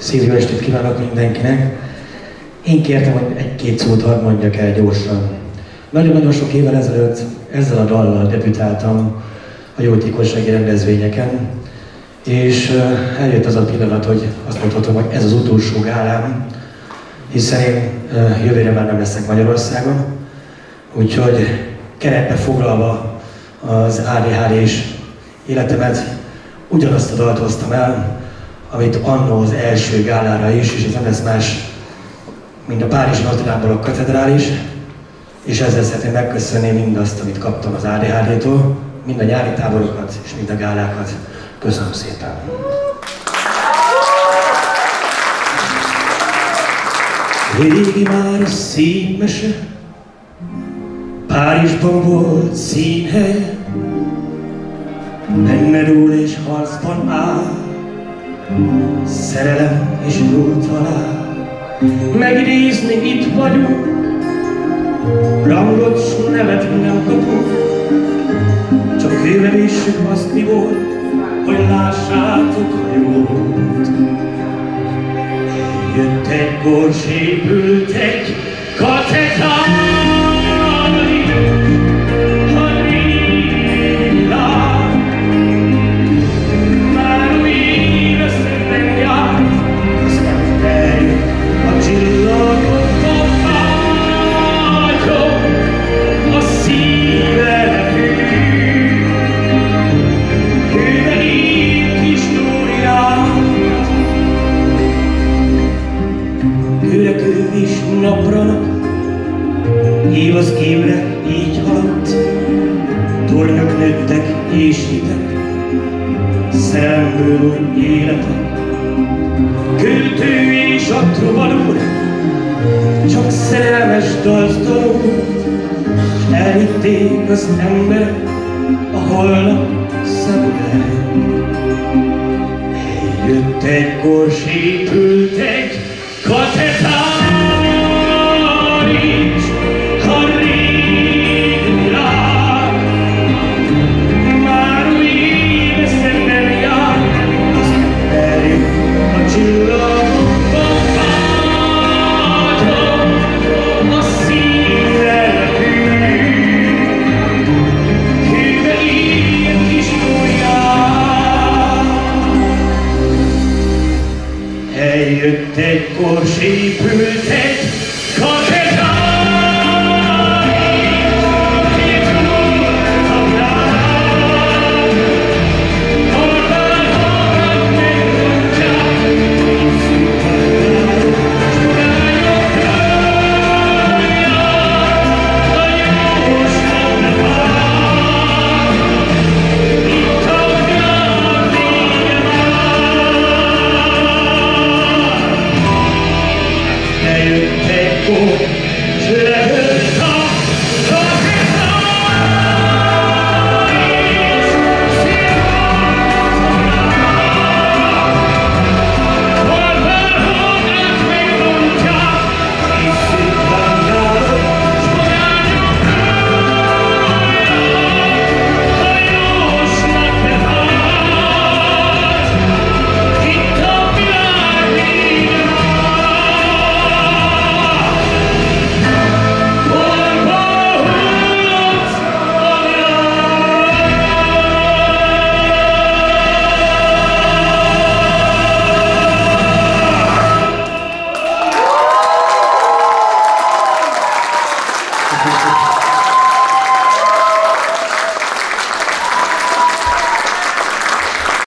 Szép jó estét kívánok mindenkinek! Én kértem, hogy egy-két szót hadd mondjak el gyorsan. Nagyon-nagyon sok évvel ezelőtt ezzel a dallal debütáltam a jótékonysági rendezvényeken, és eljött az a pillanat, hogy azt mondhatom, hogy ez az utolsó gálám, hiszen én jövőre már nem leszek Magyarországon, úgyhogy keretbe foglalva az ADHD és életemet ugyanazt a dalt hoztam el, amit annó az első gálára is, és ez nem lesz más, mint a Párizsi Notre a katedrális, és ezzel szeretném megköszönni mindazt, amit kaptam az ADHD-tól, mind a nyári táborokat és mind a gálákat. Köszönöm szépen! Régi már a színmese, Párizsban volt színhely, Benned és harcban áll, szerelem és múlt alá. Megidézni itt vagyunk, rangot nevet nem kapunk, csak kővelésük azt mi volt, hogy lássátok a jót. Jött egy gors, épült egy katedrál, Év az évre így haladt, tornyok nőttek és hitek, szerelmből új életek. Költő és a trubalúr, csak szerelmes tanul, s elhitték az ember a holnap szemben. Eljött egy kors, épült egy katedrál, Eljött egy kors, épült egy Thank Take